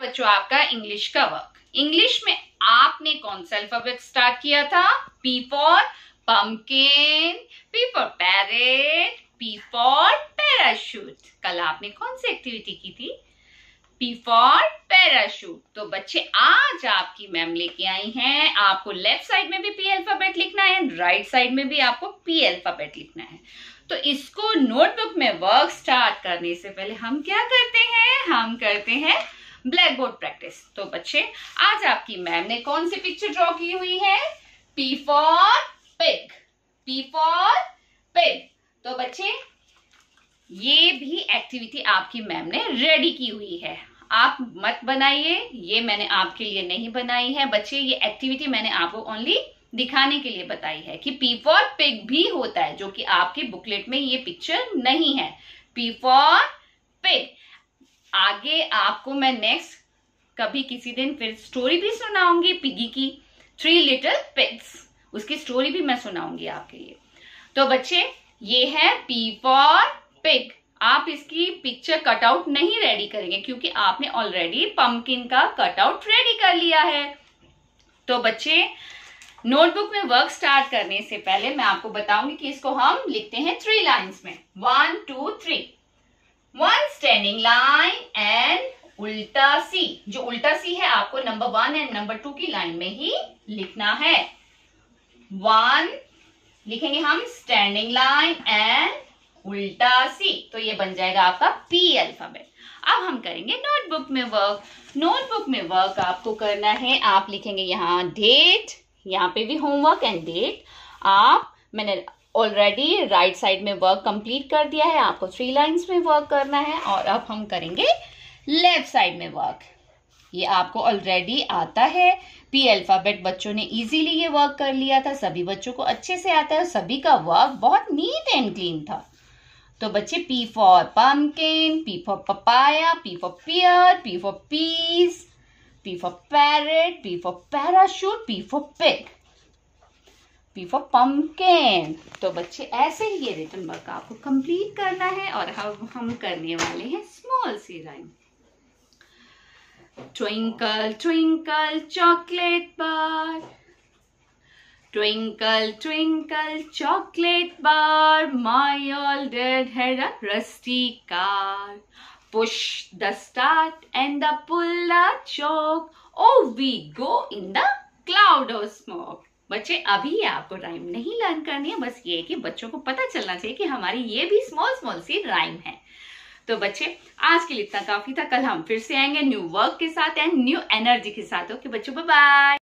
बच्चों, आपका इंग्लिश का वर्क इंग्लिश में आपने कौन सा अल्फ़ाबेट स्टार्ट किया था? P for pumpkin P for parrot P for parachute कल आपने कौन सी एक्टिविटी की थी? पी फॉर पैराशूट तो बच्चे, आज आपकी मैम लेके आई हैं। आपको लेफ़्ट साइड में भी पी अल्फ़ाबेट लिखना है राइट साइड में भी आपको पी अल्फ़ाबेट लिखना है। तो इसको नोटबुक में वर्क स्टार्ट करने से पहले हम क्या करते हैं? हम करते हैं ब्लैक बोर्ड प्रैक्टिस। तो बच्चे, आज आपकी मैम ने कौन सी पिक्चर ड्रॉ की हुई है? P for pig P for pig तो बच्चे, ये भी एक्टिविटी आपकी मैम ने रेडी की हुई है। आप मत बनाइए, ये मैंने आपके लिए नहीं बनाई है। बच्चे, ये एक्टिविटी मैंने आपको ओनली दिखाने के लिए बताई है कि पी फॉर पिग भी होता है, जो कि आपके बुकलेट में ये पिक्चर नहीं है। पी फॉर आगे आपको मैं नेक्स्ट कभी किसी दिन फिर स्टोरी भी सुनाऊँगी पिगी की थ्री लिटिल पिग्स उसकी स्टोरी भी मैं सुनाऊँगी आपके लिए। तो बच्चे, ये है पी फॉर पिग आप इसकी पिक्चर कटआउट नहीं रेडी करेंगे क्योंकि आपने ऑलरेडी पंपकिन का कटआउट रेडी कर लिया है। तो बच्चे नोटबुक में वर्क स्टार्ट करने से पहले मैं आपको बताऊँगी कि इसको हम लिखते हैं थ्री लाइंस में। One two three one standing line उल्टा सी जो उल्टा सी है, आपको number one and number two की लाइन में ही लिखना है। वन लिखेंगे हम स्टैंडिंग लाइन एंड उल्टा सी तो ये बन जाएगा आपका पी अल्फ़ाबेट अब हम करेंगे नोटबुक में वर्क नोटबुक में वर्क आपको करना है। आप लिखेंगे यहाँ डेट यहाँ पे भी होमवर्क एंड डेट आप, मैंने ऑलरेडी राइट साइड में वर्क कंप्लीट कर दिया है। आपको थ्री लाइंस में वर्क करना है। और अब हम करेंगे लेफ़्ट साइड में वर्क ये आपको ऑलरेडी आता है. पी अल्फ़ाबेट बच्चों ने इजीली ये वर्क कर लिया था. सभी बच्चों को अच्छे से आता है सभी का वर्क बहुत नीट एंड क्लीन था. तो बच्चे P for pumpkin P for papaya P for pear P for peace P for parrot P for parachute P for pig P for pumpkin तो बच्चे, ऐसे ही ये रिटर्न वर्क आपको कंप्लीट करना है और हम हम करने वाले हैं small C rhyme twinkle twinkle chocolate bar Twinkle, twinkle, chocolate bar, my old dad had a rusty car. Push the start and the pull the choke. Oh, we go in the cloud of smoke. बच्चे अभी आपको rhyme नहीं learn करनी है बस ये कि बच्चों को पता चलना चाहिए कि हमारी ये भी स्मॉल स्मॉल सी राइम है तो बच्चे, आज के लिए इतना काफ़ी था। कल हम फिर से आएँगे न्यू वर्क के साथ एंड न्यू एनर्जी के साथ। ओके बच्चों बाय बाय